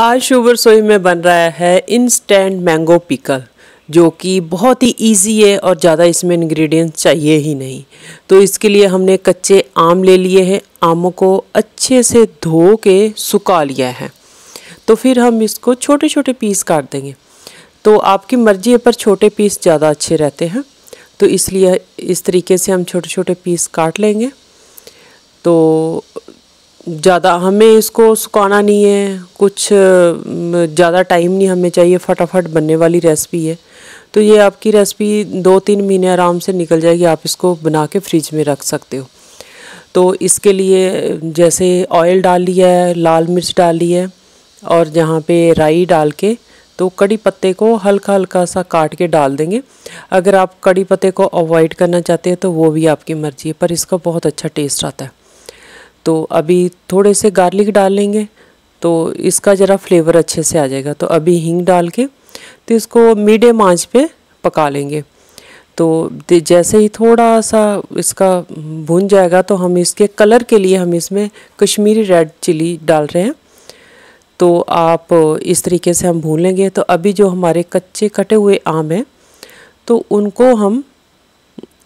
आज शुभ रसोई में बन रहा है इंस्टेंट मैंगो पिकल जो कि बहुत ही इजी है और ज़्यादा इसमें इंग्रेडिएंट्स चाहिए ही नहीं। तो इसके लिए हमने कच्चे आम ले लिए हैं, आमों को अच्छे से धो के सुखा लिया है। तो फिर हम इसको छोटे छोटे पीस काट देंगे। तो आपकी मर्ज़ी है, पर छोटे पीस ज़्यादा अच्छे रहते हैं। तो इसलिए इस तरीके से हम छोटे छोटे पीस काट लेंगे। तो ज़्यादा हमें इसको सुखाना नहीं है, कुछ ज़्यादा टाइम नहीं हमें चाहिए, फटाफट बनने वाली रेसिपी है। तो ये आपकी रेसिपी दो तीन महीने आराम से निकल जाएगी, आप इसको बना के फ्रिज में रख सकते हो। तो इसके लिए जैसे ऑयल डाल लिया है, लाल मिर्च डाल ली है, और जहाँ पे राई डाल के तो कड़ी पत्ते को हल्का हल्का सा काट के डाल देंगे। अगर आप कड़ी पत्ते को अवॉइड करना चाहते हैं तो वो भी आपकी मर्ज़ी है, पर इसका बहुत अच्छा टेस्ट आता है। तो अभी थोड़े से गार्लिक डाल लेंगे तो इसका ज़रा फ्लेवर अच्छे से आ जाएगा। तो अभी हींग डाल के तो इसको मीडियम आँच पे पका लेंगे। तो जैसे ही थोड़ा सा इसका भुन जाएगा तो हम इसके कलर के लिए हम इसमें कश्मीरी रेड चिली डाल रहे हैं। तो आप इस तरीके से हम भून लेंगे। तो अभी जो हमारे कच्चे कटे हुए आम हैं तो उनको हम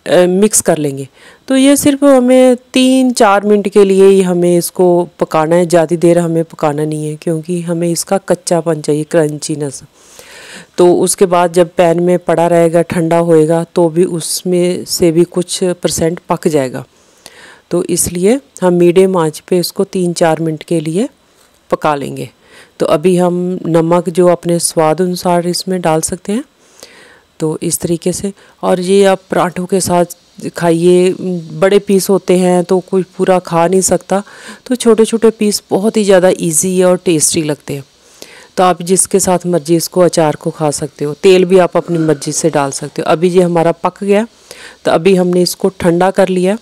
मिक्स कर लेंगे। तो ये सिर्फ़ हमें तीन चार मिनट के लिए ही हमें इसको पकाना है। ज़्यादा देर हमें पकाना नहीं है, क्योंकि हमें इसका कच्चापन चाहिए, क्रंचीनेस। तो उसके बाद जब पैन में पड़ा रहेगा, ठंडा होएगा तो भी उसमें से भी कुछ परसेंट पक जाएगा। तो इसलिए हम मीडियम आँच पे इसको तीन चार मिनट के लिए पका लेंगे। तो अभी हम नमक जो अपने स्वाद अनुसार इसमें डाल सकते हैं तो इस तरीके से। और ये आप पराठों के साथ खाइए बड़े पीस होते हैं तो कोई पूरा खा नहीं सकता। तो छोटे छोटे पीस बहुत ही ज़्यादा इजी और टेस्टी लगते हैं। तो आप जिसके साथ मर्ज़ी इसको अचार को खा सकते हो। तेल भी आप अपनी मर्ज़ी से डाल सकते हो। अभी ये हमारा पक गया। तो अभी हमने इसको ठंडा कर लिया।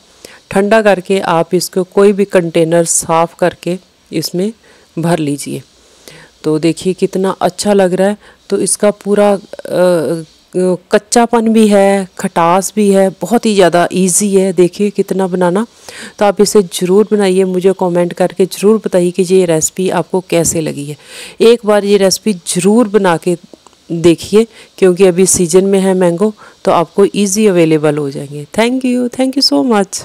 ठंडा करके आप इसको कोई भी कंटेनर साफ़ करके इसमें भर लीजिए। तो देखिए कितना अच्छा लग रहा है। तो इसका पूरा आ, कच्चापन भी है, खटास भी है, बहुत ही ज़्यादा इजी है। देखिए कितना बनाना। तो आप इसे ज़रूर बनाइए, मुझे कमेंट करके ज़रूर बताइए कि ये रेसिपी आपको कैसे लगी है। एक बार ये रेसिपी ज़रूर बना के देखिए, क्योंकि अभी सीज़न में है मैंगो तो आपको इजी अवेलेबल हो जाएँगे। Thank you thank you so much